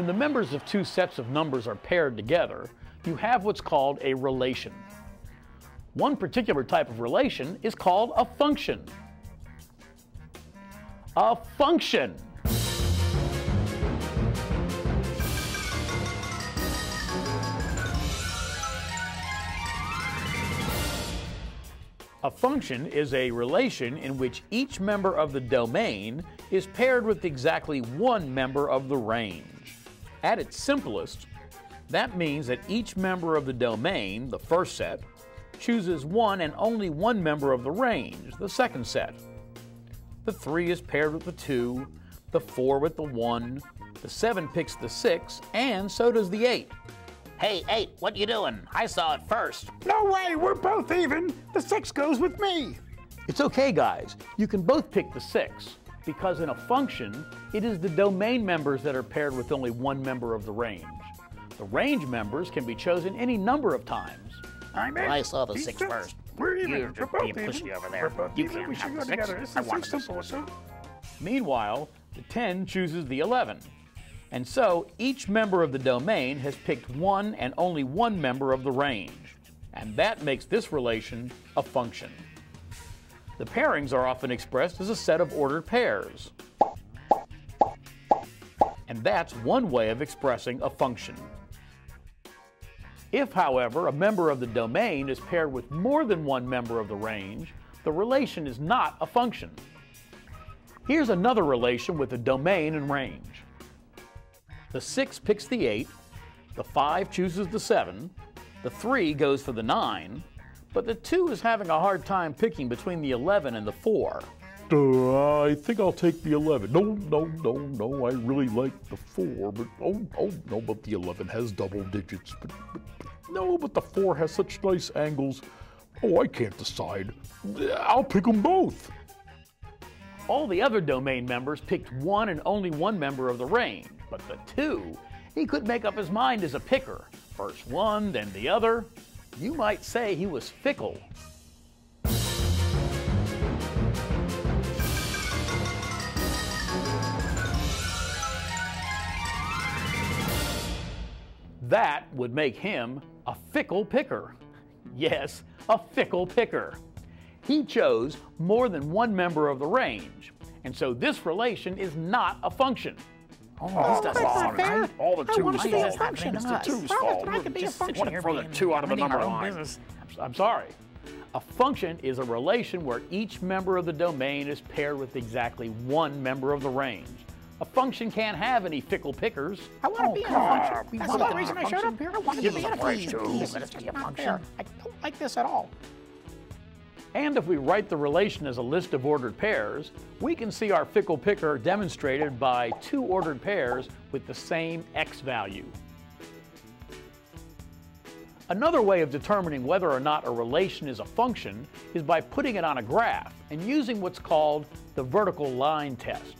When the members of two sets of numbers are paired together, you have what's called a relation. One particular type of relation is called a function. A function. A function is a relation in which each member of the domain is paired with exactly one member of the range. At its simplest, that means that each member of the domain, the first set, chooses one and only one member of the range, the second set. The 3 is paired with the 2, the 4 with the 1, the 7 picks the 6, and so does the 8. Hey, 8, what you doing? I saw it first. No way, we're both even. The 6 goes with me. It's okay, guys. You can both pick the 6 because in a function, it is the domain members that are paired with only one member of the range. The range members can be chosen any number of times. I'm in. Well, I saw the He's six just- We're even. You're we're both being even. pushy over there. We're both You even. can't we have should the go six. together. This I is wanted so the simple. So Meanwhile, the 10 chooses the 11. And so each member of the domain has picked one and only one member of the range. And that makes this relation a function. The pairings are often expressed as a set of ordered pairs. And that's one way of expressing a function. If, however, a member of the domain is paired with more than one member of the range, the relation is not a function. Here's another relation with a domain and range. The 6 picks the 8, the 5 chooses the 7, the 3 goes for the 9, but the 2 is having a hard time picking between the 11 and the 4. Uh, I think I'll take the 11. No, no, no, no. I really like the 4, but oh, oh, no, but the 11 has double digits. But, but, no, but the 4 has such nice angles. Oh, I can't decide. I'll pick them both. All the other domain members picked one and only one member of the range, but the 2, he couldn't make up his mind as a picker. First one, then the other. You might say he was fickle. That would make him a fickle picker. Yes, a fickle picker. He chose more than one member of the range, and so this relation is not a function. Oh, this that's not sound fair. All the I want twos to be a fall. function. It's the two's How fault. I can be a Just sitting function? here Throw the two out of the number line. business. I'm sorry. A function is a relation where each member of the domain is paired with exactly one member of the range. A function can't have any fickle pickers. I want to oh, be in a function. That's the reason be I a showed up here. I wanted to be in a a function. too. This Let is us be just a not function. fair. I don't like this at all. And if we write the relation as a list of ordered pairs, we can see our fickle picker demonstrated by two ordered pairs with the same x value. Another way of determining whether or not a relation is a function is by putting it on a graph and using what's called the vertical line test.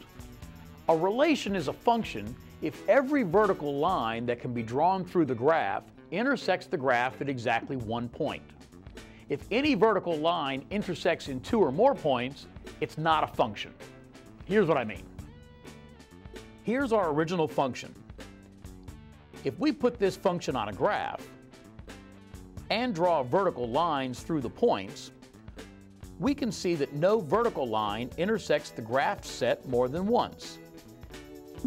A relation is a function if every vertical line that can be drawn through the graph intersects the graph at exactly one point. If any vertical line intersects in two or more points, it's not a function. Here's what I mean. Here's our original function. If we put this function on a graph and draw vertical lines through the points, we can see that no vertical line intersects the graph set more than once.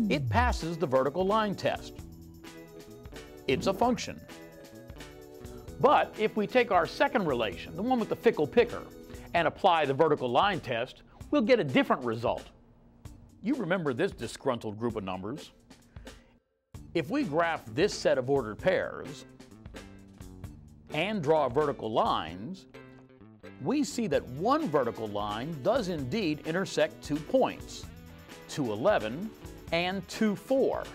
It passes the vertical line test. It's a function. But if we take our second relation, the one with the fickle picker, and apply the vertical line test, we'll get a different result. You remember this disgruntled group of numbers. If we graph this set of ordered pairs and draw vertical lines, we see that one vertical line does indeed intersect two points, 211 and 24.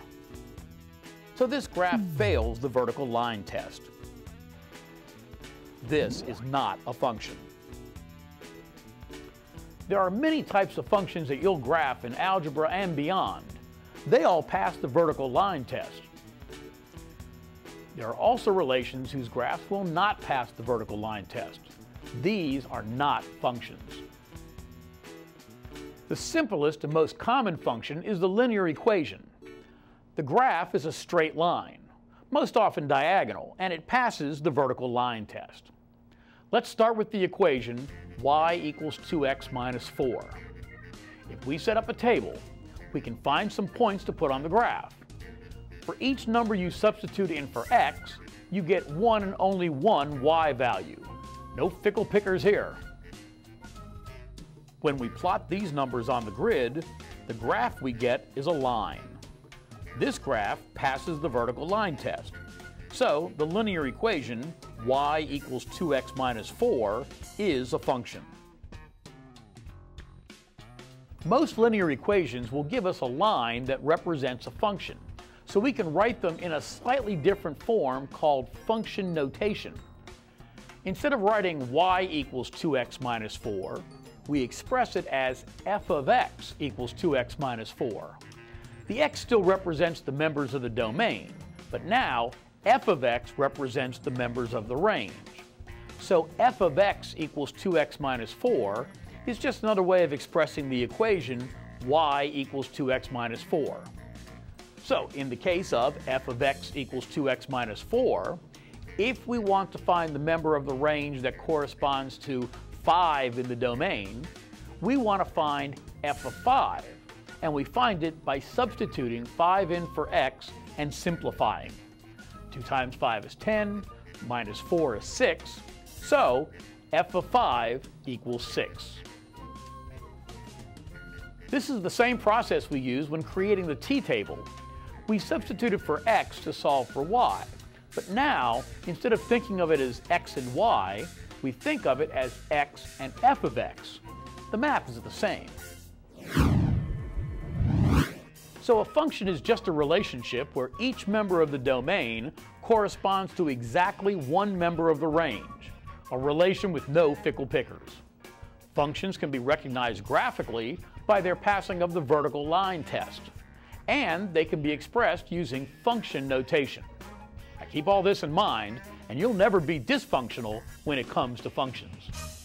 So this graph fails the vertical line test. This is not a function. There are many types of functions that you'll graph in algebra and beyond. They all pass the vertical line test. There are also relations whose graphs will not pass the vertical line test. These are not functions. The simplest and most common function is the linear equation. The graph is a straight line, most often diagonal, and it passes the vertical line test. Let's start with the equation y equals 2x minus 4. If we set up a table, we can find some points to put on the graph. For each number you substitute in for x, you get one and only one y value. No fickle pickers here. When we plot these numbers on the grid, the graph we get is a line. This graph passes the vertical line test. So the linear equation y equals 2x minus 4 is a function. Most linear equations will give us a line that represents a function, so we can write them in a slightly different form called function notation. Instead of writing y equals 2x minus 4, we express it as f of x equals 2x minus 4. The x still represents the members of the domain, but now f of x represents the members of the range. So f of x equals 2x minus 4 is just another way of expressing the equation y equals 2x minus 4. So in the case of f of x equals 2x minus 4, if we want to find the member of the range that corresponds to 5 in the domain, we want to find f of 5, and we find it by substituting 5 in for x and simplifying. 2 times 5 is 10, minus 4 is 6, so f of 5 equals 6. This is the same process we use when creating the t-table. We substituted for x to solve for y, but now, instead of thinking of it as x and y, we think of it as x and f of x. The math is the same. So a function is just a relationship where each member of the domain corresponds to exactly one member of the range, a relation with no fickle pickers. Functions can be recognized graphically by their passing of the vertical line test, and they can be expressed using function notation. Now keep all this in mind, and you'll never be dysfunctional when it comes to functions.